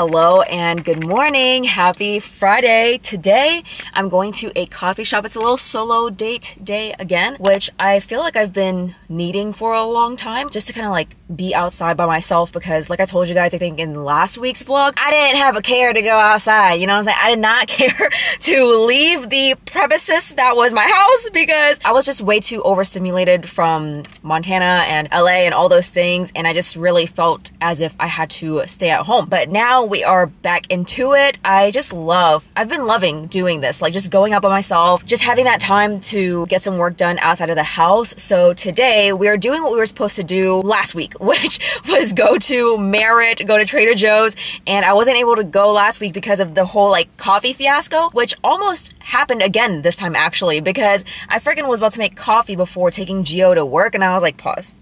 Hello and good morning. Happy Friday. Today I'm going to a coffee shop. It's a little solo date day again, which I feel like I've been needing for a long time just to kind of like be outside by myself because like I told you guys I think in last week's vlog, I didn't have a care to go outside. You know what I'm saying? I did not care to leave the premises that was my house because I was just way too overstimulated from Montana and LA and all those things and I just really felt as if I had to stay at home. But now we are back into it. I just love, I've been loving doing this, like just going out by myself, just having that time to get some work done outside of the house. So today we are doing what we were supposed to do last week, which was go to Merit, go to Trader Joe's, and I wasn't able to go last week because of the whole like coffee fiasco, which almost happened again this time actually, because I freaking was about to make coffee before taking Gio to work and I was like, pause.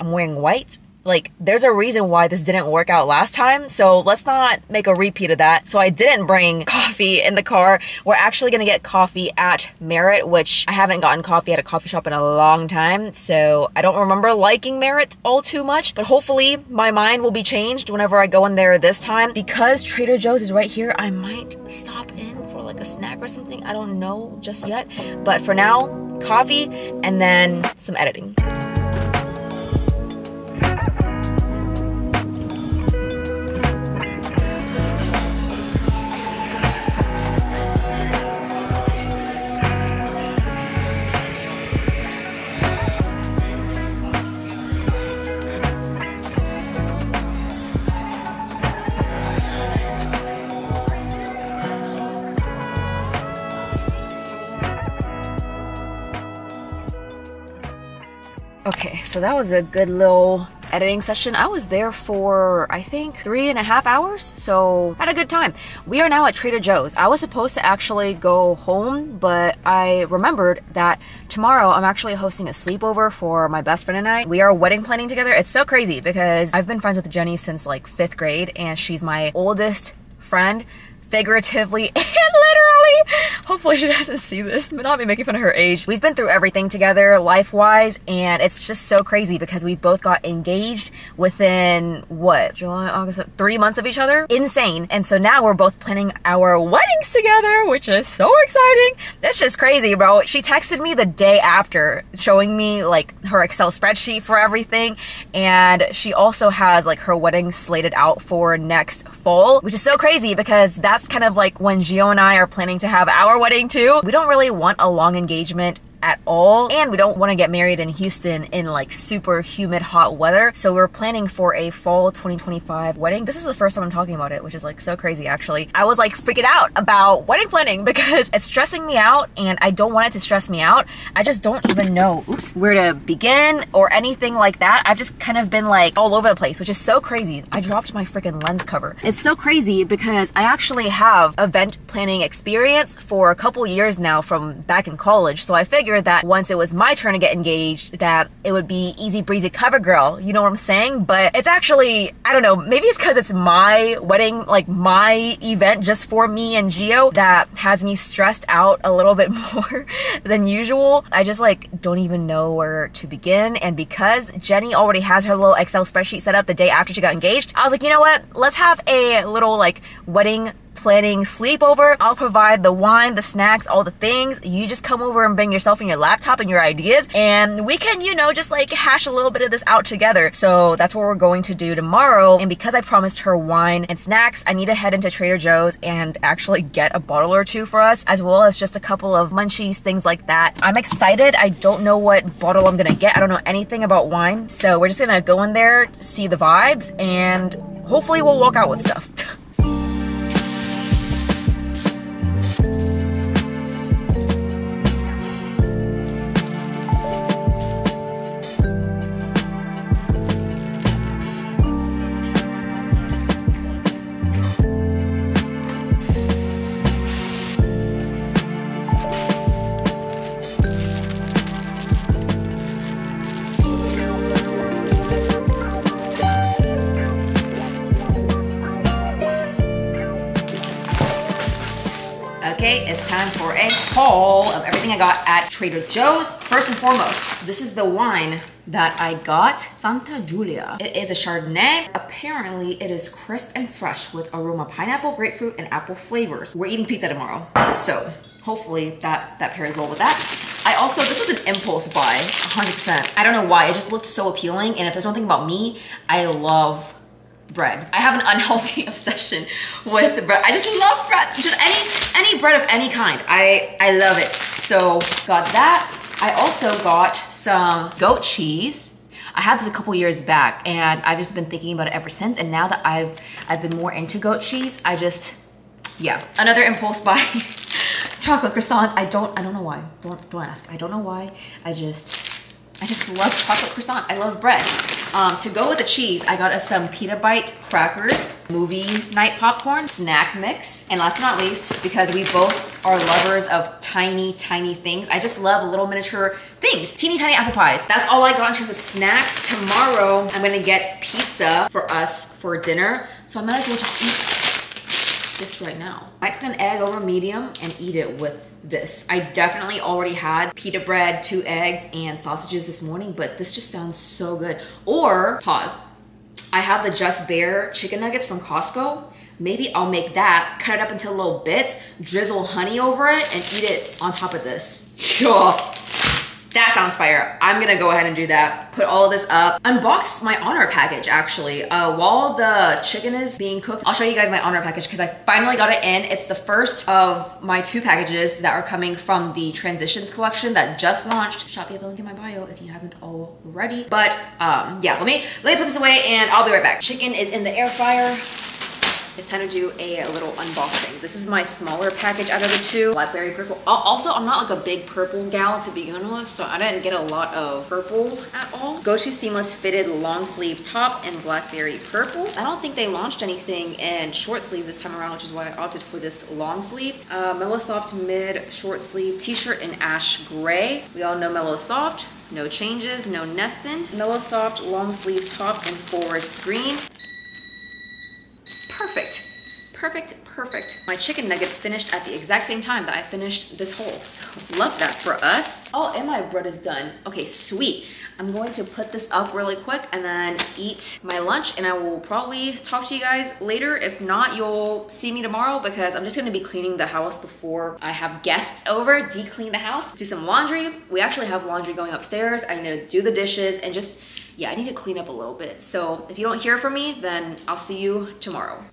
I'm wearing white like there's a reason why this didn't work out last time so let's not make a repeat of that. So i didn't bring coffee in the car. We're actually gonna get coffee at merit which i haven't gotten coffee at a coffee shop in a long time so i don't remember liking merit all too much but hopefully my mind will be changed whenever i go in there this time. Because trader joe's is right here i might stop in for like a snack or something i don't know just yet but for now coffee and then some editing so that was a good little editing session. I was there for, I think, three and a half hours, so had a good time. We are now at Trader Joe's. I was supposed to actually go home, but I remembered that tomorrow I'm actually hosting a sleepover for my best friend and I. We are wedding planning together. It's so crazy because I've been friends with Jenny since like fifth grade, and she's my oldest friend figuratively and literally. Hopefully she doesn't see this, but not be making fun of her age. We've been through everything together life-wise, and it's just so crazy because we both got engaged within, what, July, August, three months of each other? Insane. And so now we're both planning our weddings together, which is so exciting. It's just crazy, bro. She texted me the day after showing me like her Excel spreadsheet for everything, and she also has like her wedding slated out for next fall, which is so crazy because that that's kind of like when Gio and I are planning to have our wedding too. We don't really want a long engagement at all. And we don't want to get married in Houston in like super humid hot weather. So we're planning for a fall 2025 wedding. This is the first time I'm talking about it, which is like so crazy actually. I was like freaking out about wedding planning because it's stressing me out and I don't want it to stress me out. I just don't even know, oops, where to begin or anything like that. I've just kind of been like all over the place, which is so crazy. I dropped my freaking lens cover. It's so crazy because I actually have event planning experience for a couple years now from back in college. So I figured that once it was my turn to get engaged, that it would be easy breezy cover girl. You know what I'm saying? But it's actually, I don't know, maybe it's because it's my wedding, like my event just for me and Gio that has me stressed out a little bit more than usual. I just like don't even know where to begin. And because Jenny already has her little Excel spreadsheet set up the day after she got engaged, I was like, you know what? Let's have a little like wedding planning sleepover. I'll provide the wine, the snacks, all the things. You just come over and bring yourself and your laptop and your ideas and we can, you know, just like hash a little bit of this out together. So that's what we're going to do tomorrow. And because I promised her wine and snacks, I need to head into Trader Joe's and actually get a bottle or two for us, as well as just a couple of munchies, things like that. I'm excited. I don't know what bottle I'm gonna get. I don't know anything about wine. So we're just gonna go in there, see the vibes, and hopefully we'll walk out with stuff. time for a haul of everything I got at Trader Joe's. First and foremost, this is the wine that I got, Santa Giulia. It is a Chardonnay. Apparently, it is crisp and fresh with aroma pineapple, grapefruit, and apple flavors. We're eating pizza tomorrow, so hopefully that, that pairs well with that. I also, this is an impulse buy, 100%. I don't know why, it just looked so appealing, and if there's one thing about me, I love bread. I have an unhealthy obsession with bread. I just love bread, just any any bread of any kind. I, I love it. So got that. I also got some goat cheese. I had this a couple years back and I've just been thinking about it ever since. And now that I've I've been more into goat cheese, I just, yeah. Another impulse buy, chocolate croissants. I don't, I don't know why. Don't, don't ask. I don't know why. I just, I just love chocolate croissants. I love bread. Um, to go with the cheese, I got us some pita bite crackers, movie night popcorn, snack mix, and last but not least, because we both are lovers of tiny, tiny things, I just love little miniature things, teeny tiny apple pies. That's all I got in terms of snacks. Tomorrow, I'm gonna get pizza for us for dinner, so I might as well just eat this right now. I cook an egg over medium and eat it with this. I definitely already had pita bread, two eggs, and sausages this morning, but this just sounds so good. Or, pause, I have the Just Bare chicken nuggets from Costco. Maybe I'll make that, cut it up into little bits, drizzle honey over it, and eat it on top of this. Yo, that sounds fire. I'm gonna go ahead and do that. Put all this up. Unbox my Oner package actually. Uh, while the chicken is being cooked, I'll show you guys my Oner package because I finally got it in. It's the first of my two packages that are coming from the Transitions collection that just launched. Shop via the link in my bio if you haven't already. But um, yeah, let me, let me put this away and I'll be right back. Chicken is in the air fryer it's time to do a, a, little unboxing. This is my smaller package out of the two. Blackberry purple. Also, I'm not like a big purple gal to begin with, so I didn't get a lot of purple at all. Go-to seamless fitted long sleeve top in blackberry purple. I don't think they launched anything in short sleeves this time around, which is why I opted for this long sleeve. Uh, Mellow Soft mid short sleeve t-shirt in ash gray. We all know Mellow Soft. No changes, no nothing. Mellow Soft long sleeve top in forest green. Perfect. Perfect, perfect. My chicken nuggets finished at the exact same time that I finished this whole. So love that for us. Oh, and my bread is done. Okay, sweet. I'm going to put this up really quick and then eat my lunch and I will probably talk to you guys later. If not, you'll see me tomorrow because I'm just gonna be cleaning the house before I have guests over, de-clean the house, do some laundry. We actually have laundry going upstairs. I need to do the dishes and just yeah, I need to clean up a little bit. So if you don't hear from me, then I'll see you tomorrow.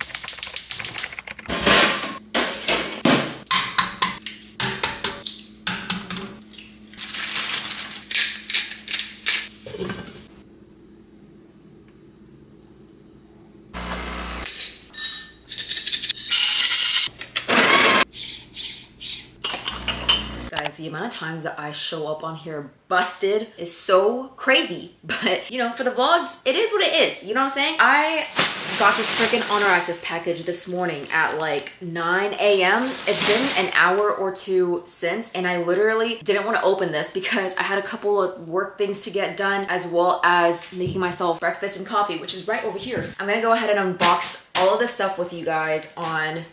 the amount of times that I show up on here busted is so crazy. But, you know, for the vlogs, it is what it is. You know what I'm saying? I got this freaking Oner Active package this morning at like 9 a.m. It's been an hour or two since, and I literally didn't want to open this because I had a couple of work things to get done as well as making myself breakfast and coffee, which is right over here. I'm gonna go ahead and unbox all of this stuff with you guys on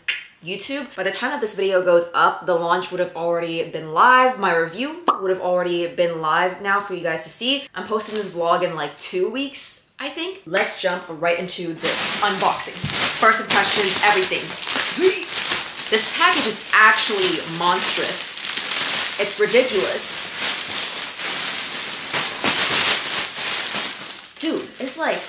YouTube. By the time that this video goes up, the launch would have already been live. My review would have already been live now for you guys to see. I'm posting this vlog in like two weeks, I think. Let's jump right into this unboxing. First impressions, everything. This package is actually monstrous. It's ridiculous. Dude, it's like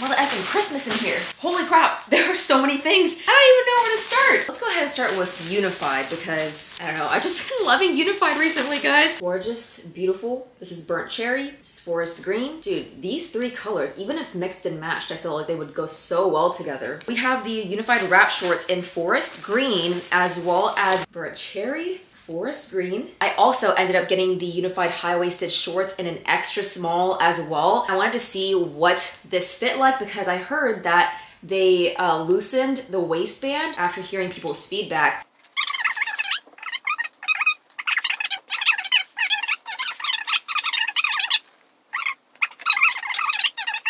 Mother effing Christmas in here. Holy crap, there are so many things. I don't even know where to start. Let's go ahead and start with Unified because, I don't know, I've just been loving Unified recently, guys. Gorgeous, beautiful. This is Burnt Cherry. This is Forest Green. Dude, these three colors, even if mixed and matched, I feel like they would go so well together. We have the Unified Wrap Shorts in Forest Green as well as Burnt Cherry forest green. I also ended up getting the unified high-waisted shorts in an extra small as well. I wanted to see what this fit like because I heard that they uh, loosened the waistband after hearing people's feedback.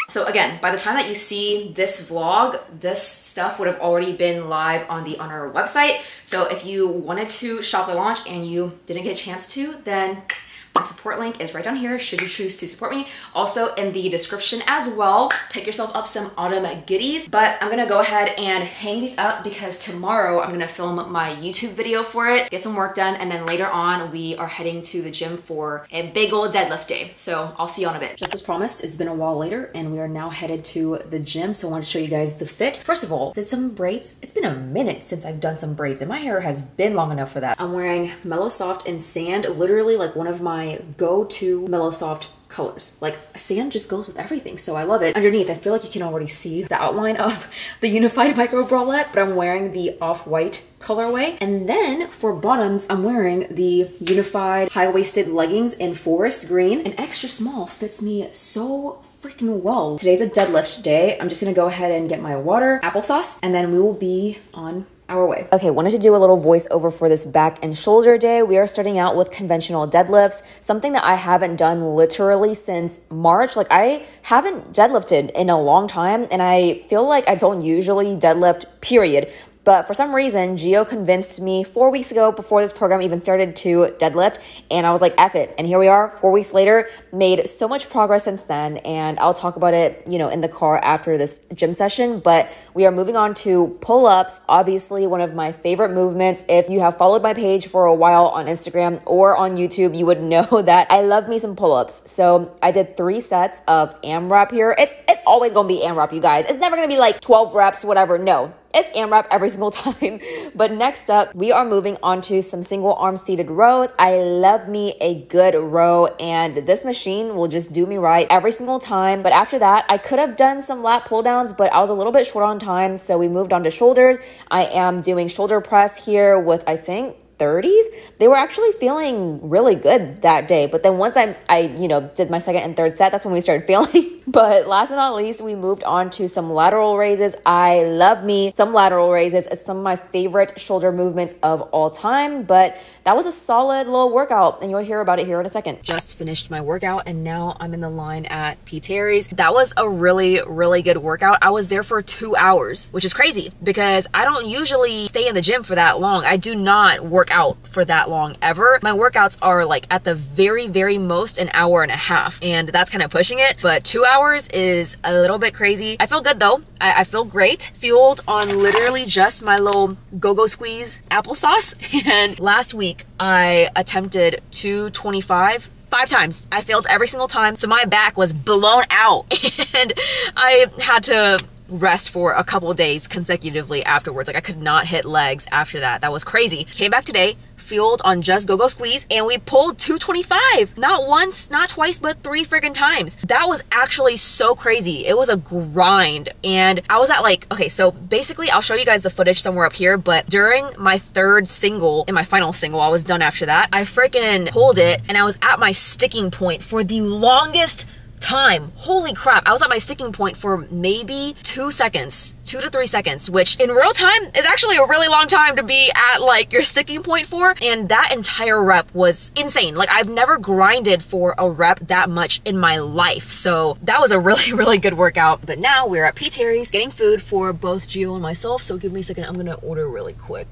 So again, by the time that you see this vlog, this stuff would have already been live on the on our website. So if you wanted to shop the launch and you didn't get a chance to, then my support link is right down here should you choose to support me. Also in the description as well, pick yourself up some autumn goodies. But I'm gonna go ahead and hang these up because tomorrow I'm gonna film my YouTube video for it, get some work done, and then later on we are heading to the gym for a big old deadlift day. So I'll see you on a bit. Just as promised, it's been a while later and we are now headed to the gym. So I wanted to show you guys the fit. First of all, did some braids. It's been a minute since I've done some braids and my hair has been long enough for that. I'm wearing Mellow Soft and Sand, literally like one of my my go-to Mellow Soft colors. Like sand just goes with everything, so I love it. Underneath, I feel like you can already see the outline of the Unified Micro Bralette, but I'm wearing the off-white colorway. And then for bottoms, I'm wearing the Unified high-waisted leggings in forest green. An extra small fits me so freaking well. Today's a deadlift day. I'm just gonna go ahead and get my water, applesauce, and then we will be on our way. Okay, wanted to do a little voiceover for this back and shoulder day. We are starting out with conventional deadlifts, something that I haven't done literally since March. Like I haven't deadlifted in a long time and I feel like I don't usually deadlift period. But for some reason, Gio convinced me four weeks ago before this program even started to deadlift. And I was like, F it. And here we are, four weeks later, made so much progress since then. And I'll talk about it, you know, in the car after this gym session. But we are moving on to pull ups. Obviously, one of my favorite movements. If you have followed my page for a while on Instagram or on YouTube, you would know that I love me some pull ups. So I did three sets of AMRAP here. It's, it's always to be AMRAP, you guys. It's never to be like 12 reps, whatever. No, it's AMRAP every single time. But next up, we are moving on to some single arm seated rows. I love me a good row, and this machine will just do me right every single time. But after that, I could have done some lat pull downs, but I was a little bit short on time, so we moved on to shoulders. I am doing shoulder press here with, I think, 30s, they were actually feeling really good that day. But then once I, I, you know, did my second and third set, that's when we started failing. but last but not least, we moved on to some lateral raises. I love me some lateral raises. It's some of my favorite shoulder movements of all time. But that was a solid little workout, and you'll hear about it here in a second. Just finished my workout, and now I'm in the line at P. Terry's. That was a really, really good workout. I was there for two hours, which is crazy because I don't usually stay in the gym for that long. I do not work out for that long ever. My workouts are like at the very, very most an hour and a half, and that's kind of pushing it. But two hours is a little bit crazy. I feel good though. I, I feel great. Fueled on literally just my little go-go squeeze applesauce. And last week I attempted 225 five times. I failed every single time. So my back was blown out and I had to rest for a couple days consecutively afterwards. Like I could not hit legs after that. That was crazy. Came back today, fueled on just go-go squeeze and we pulled 225 not once not twice but three freaking times that was actually so crazy it was a grind and i was at like okay so basically i'll show you guys the footage somewhere up here but during my third single in my final single i was done after that i freaking pulled it and i was at my sticking point for the longest time. Holy crap, I was at my sticking point for maybe two seconds, two to three seconds, which in real time is actually a really long time to be at like your sticking point for. And that entire rep was insane. Like I've never grinded for a rep that much in my life. So that was a really, really good workout. But now we're at P. Terry's getting food for both Gio and myself. So give me a second, I'm gonna order really quick.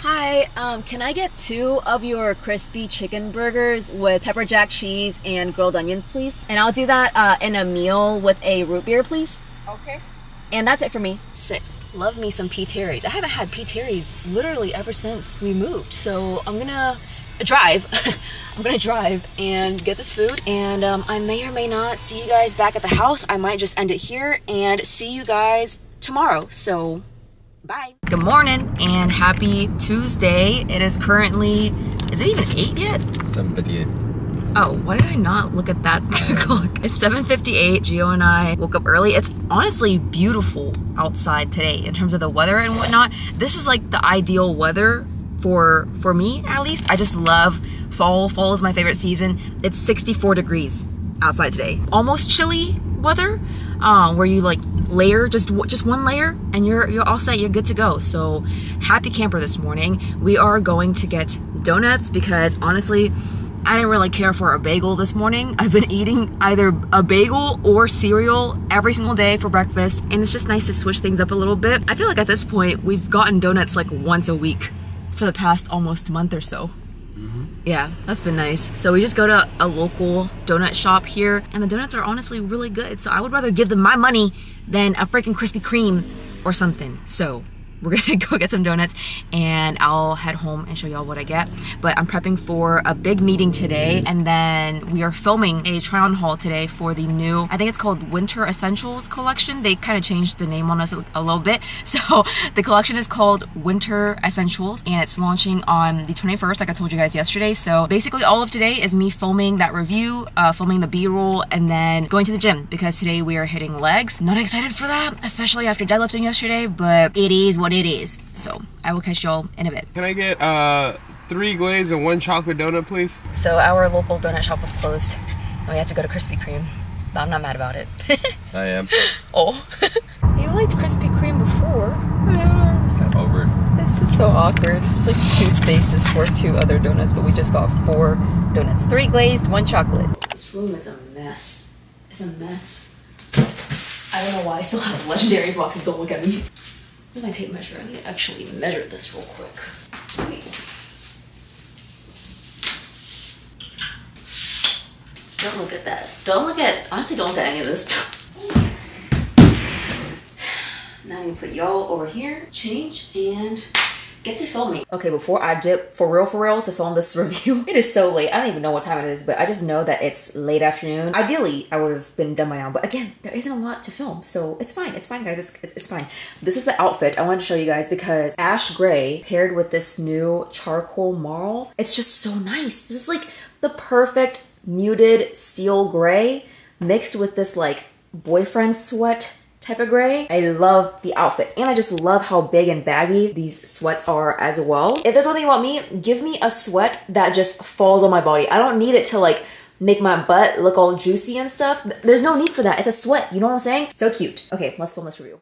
Hi, um, can I get two of your crispy chicken burgers with pepper jack cheese and grilled onions, please? And I'll do that uh, in a meal with a root beer, please. Okay. And that's it for me. Sick. Love me some P. Terry's. I haven't had P. Terry's literally ever since we moved. So I'm gonna drive. I'm gonna drive and get this food. And um, I may or may not see you guys back at the house. I might just end it here and see you guys tomorrow. So Bye. Good morning and happy Tuesday. It is currently, is it even 8 yet? 7.58. Oh, why did I not look at that clock? It's 7.58. Gio and I woke up early. It's honestly beautiful outside today in terms of the weather and whatnot. This is like the ideal weather for for me at least. I just love fall. Fall is my favorite season. It's 64 degrees outside today. Almost chilly weather, uh, where you like layer just just one layer and you're you're all set you're good to go so happy camper this morning we are going to get donuts because honestly I didn't really care for a bagel this morning. I've been eating either a bagel or cereal every single day for breakfast, and it's just nice to switch things up a little bit. I feel like at this point, we've gotten donuts like once a week for the past almost month or so. Mm-hmm. Yeah, that's been nice. So we just go to a local donut shop here, and the donuts are honestly really good. So I would rather give them my money than a freaking Krispy Kreme or something. So we're gonna go get some donuts and I'll head home and show y'all what I get. But I'm prepping for a big meeting today and then we are filming a try on haul today for the new, I think it's called Winter Essentials collection. They kind of changed the name on us a, little bit. So the collection is called Winter Essentials and it's launching on the 21st, like I told you guys yesterday. So basically all of today is me filming that review, uh, filming the B-roll and then going to the gym because today we are hitting legs. Not excited for that, especially after deadlifting yesterday, but it is what it is. So I will catch y'all in a bit. Can I get uh three glazed and one chocolate donut, please? So our local donut shop was closed. And we had to go to Krispy Kreme. But I'm not mad about it. I am. oh. you liked Krispy Kreme before. Over it. It's just so awkward. It's like two spaces for two other donuts, but we just got four donuts. Three glazed, one chocolate. This room is a mess. It's a mess. I don't know why I still have legendary boxes. Don't look at me. Where's my tape measure? I need to actually measure this real quick. Wait. Don't look at that. Don't look at, honestly, don't look at any of this. Now I need to put y'all over here, change, and get to filming. Okay, before I dip for real, for real, to film this review, it is so late. I don't even know what time it is, but I just know that it's late afternoon. Ideally, I would have been done by now, but again, there isn't a lot to film, so it's fine. It's fine, guys. It's, it's, it's fine. This is the outfit I wanted to show you guys because ash gray paired with this new charcoal marl, it's just so nice. This is like the perfect muted steel gray mixed with this like boyfriend sweat type of gray. I love the outfit and I just love how big and baggy these sweats are as well. If there's one thing about me, give me a sweat that just falls on my body. I don't need it to like make my butt look all juicy and stuff. There's no need for that. It's a sweat, you know what I'm saying? So cute. Okay, let's film this review.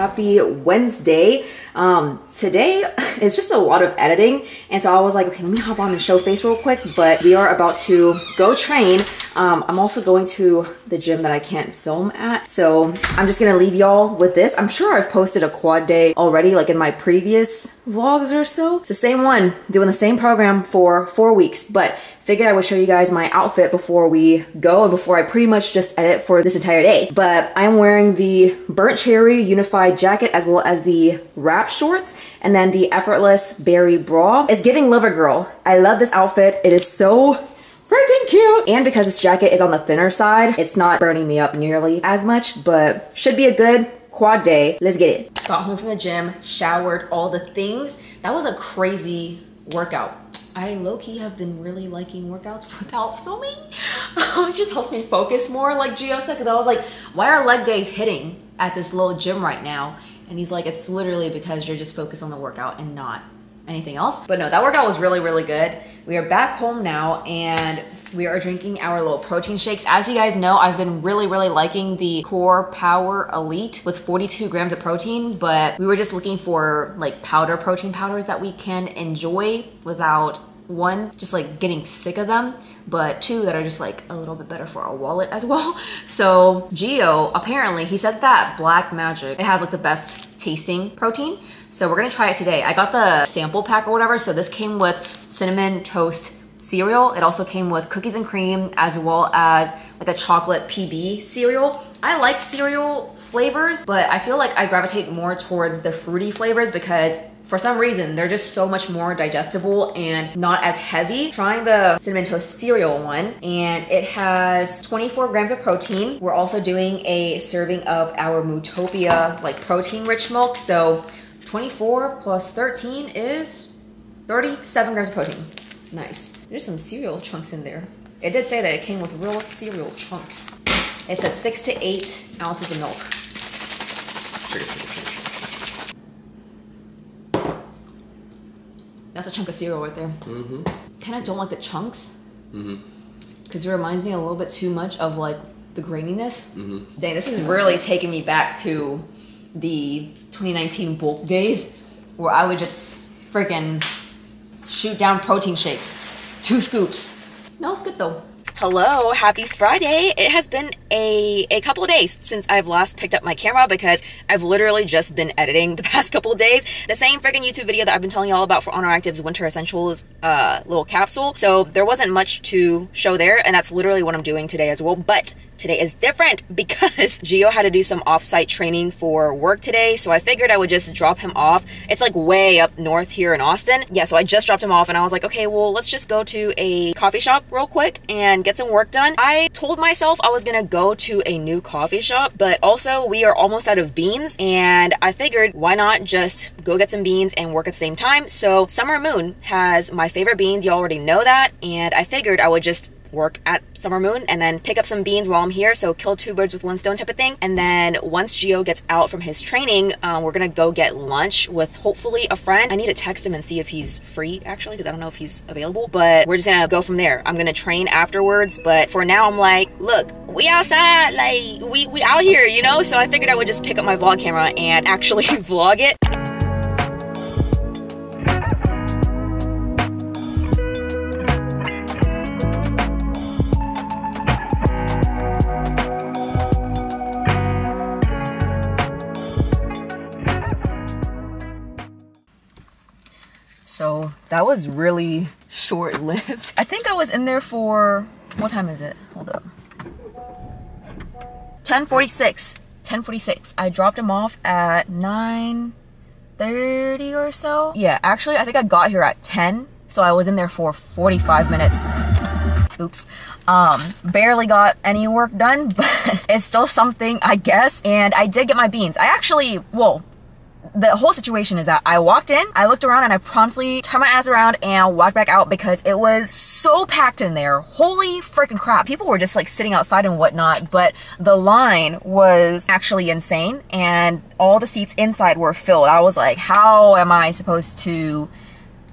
Happy Wednesday. Um, today is just a lot of editing, and so I was like, okay, let me hop on the show face real quick. But we are about to go train. Um, I'm also going to the gym that I can't film at, so I'm just gonna leave y'all with this. I'm sure I've posted a quad day already, like in my previous vlogs or so. It's the same one, doing the same program for four weeks, but figured I would show you guys my outfit before we go and before I pretty much just edit for this entire day. But I'm wearing the burnt cherry unified jacket as well as the wrap shorts and then the effortless berry bra. It's giving lover girl. I love this outfit. It is so freaking cute. And because this jacket is on the thinner side, it's not burning me up nearly as much, but should be a good quad day. Let's get it. Got home from the gym, showered, all the things. That was a crazy workout. I low-key have been really liking workouts without filming. it just helps me focus more, like Gio said, because I was like, why are leg days hitting at this little gym right now? And he's like, it's literally because you're just focused on the workout and not anything else. But no, that workout was really, really good. We are back home now and we are drinking our little protein shakes. As you guys know, I've been really, really liking the Core Power Elite with 42 grams of protein, but we were just looking for like powder protein powders that we can enjoy without one, just like getting sick of them, but two that are just like a little bit better for our wallet as well. So Gio, apparently he said that Black Magic, it has like the best tasting protein. So we're gonna try it today. I got the sample pack or whatever. So this came with cinnamon toast cereal. It also came with cookies and cream as well as like a chocolate PB cereal. I like cereal flavors, but I feel like I gravitate more towards the fruity flavors because for some reason they're just so much more digestible and not as heavy. Trying the cinnamon toast cereal one and it has 24 grams of protein. We're also doing a serving of our Mootopia like protein rich milk. So 24 plus 13 is 37 grams of protein. Nice. There's some cereal chunks in there. It did say that it came with real cereal chunks. It said six to eight ounces of milk. That's a chunk of cereal right there. Mm-hmm. Kind of don't like the chunks Mm-hmm. because it reminds me a little bit too much of like the the graininess. Dang, this is really taking me back to the 2019 bulk days where I would just freaking shoot down protein shakes. Two scoops. No, it's good though. Hello, happy Friday. It has been a, a couple of days since I've last picked up my camera because I've literally just been editing the past couple of days. The same freaking YouTube video that I've been telling y'all about for Oner Active's Winter Essentials uh, little capsule. So there wasn't much to show there, and that's literally what I'm doing today as well. But today is different because Gio had to do some offsite training for work today, so I figured I would just drop him off. It's like way up north here in Austin. Yeah, so I just dropped him off and I was like, okay, well, let's just go to a coffee shop real quick and get some work done. I told myself I was gonna go to a new coffee shop, but also we are almost out of beans and I figured why not just go get some beans and work at the same time. So Summer Moon has my favorite beans, you already know that, and I figured I would just work at Summer Moon and then pick up some beans while I'm here. So kill two birds with one stone type of thing. And then once Gio gets out from his training, um, we're gonna go get lunch with hopefully a friend. I need to text him and see if he's free actually, because I don't know if he's available. But we're just gonna go from there. I'm gonna train afterwards. But for now, I'm like, look, we outside, like we we out here, you know. So I figured I would just pick up my vlog camera and actually vlog it. That was really short lived. I think I was in there for what time is it? Hold up. 1046. 1046. I dropped him off at 9:30 or so. Yeah, actually I think I got here at 10, so I was in there for 45 minutes. Oops. Um, barely got any work done, but it's still something, I guess. And I did get my beans. I actually, well, the whole situation is that I walked in, I looked around, and I promptly turned my ass around and walked back out because it was so packed in there. Holy freaking crap. People were just like sitting outside and whatnot, but the line was actually insane and all the seats inside were filled. I was like, how am I supposed to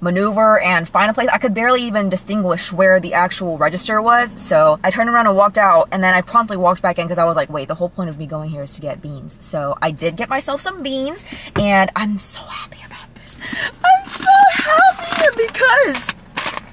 maneuver and find a place. I could barely even distinguish where the actual register was. So I turned around and walked out and then I promptly walked back in because I was like, wait, the whole point of me going here is to get beans. So I did get myself some beans and I'm so happy about this. I'm so happy because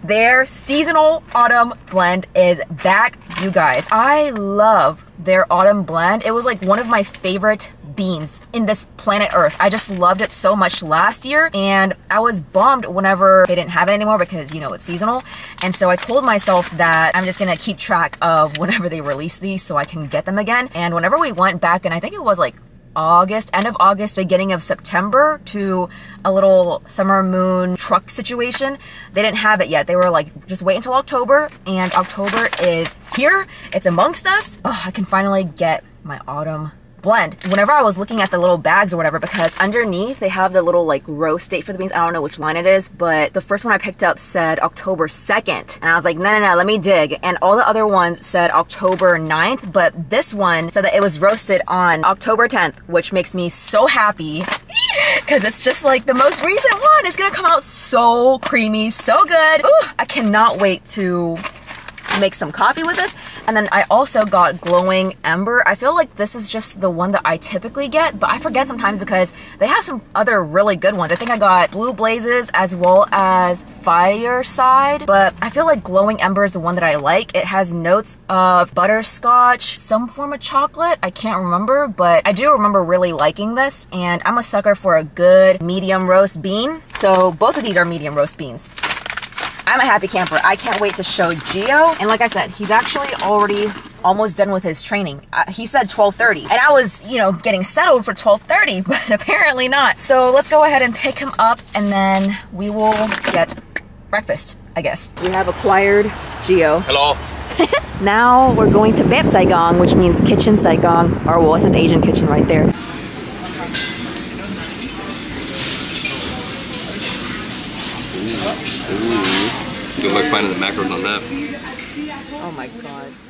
their seasonal autumn blend is back, you guys. I love their autumn blend. It was like one of my favorite beans in this planet Earth. I just loved it so much last year and I was bummed whenever they didn't have it anymore because, you know, it's seasonal. And so I told myself that I'm just gonna keep track of whenever they release these so I can get them again. And whenever we went back, and I think it was like August, end of August, beginning of September to a little summer moon truck situation. They didn't have it yet. They were like, just wait until October, and October is here. It's amongst us. Oh, I can finally get my autumn blend. Whenever I was looking at the little bags or whatever, because underneath they have the little like roast date for the beans. I don't know which line it is, but the first one I picked up said October 2nd. And I was like, no, no, no, let me dig. And all the other ones said October 9th, but this one said that it was roasted on October 10th, which makes me so happy because it's just like the most recent one. It's gonna come out so creamy, so good. Ooh, I cannot wait to make some coffee with this. And then I also got Glowing Ember. I feel like this is just the one that I typically get, but I forget sometimes because they have some other really good ones. I think I got Blue Blazes as well as Fireside, but I feel like Glowing Ember is the one that I like. It has notes of butterscotch, some form of chocolate. I can't remember, but I do remember really liking this, and I'm a sucker for a good medium roast bean. So both of these are medium roast beans. I'm a happy camper. I can't wait to show Gio. And like I said, he's actually already almost done with his training. Uh, he said 12:30, and I was, you know, getting settled for 12:30, but apparently not. So let's go ahead and pick him up, and then we will get breakfast. I guess we have acquired Gio. Hello. Now we're going to Bep Saigon, which means Kitchen Saigon, or well, it says Asian Kitchen right there. Good luck finding the macros on that. Oh my god.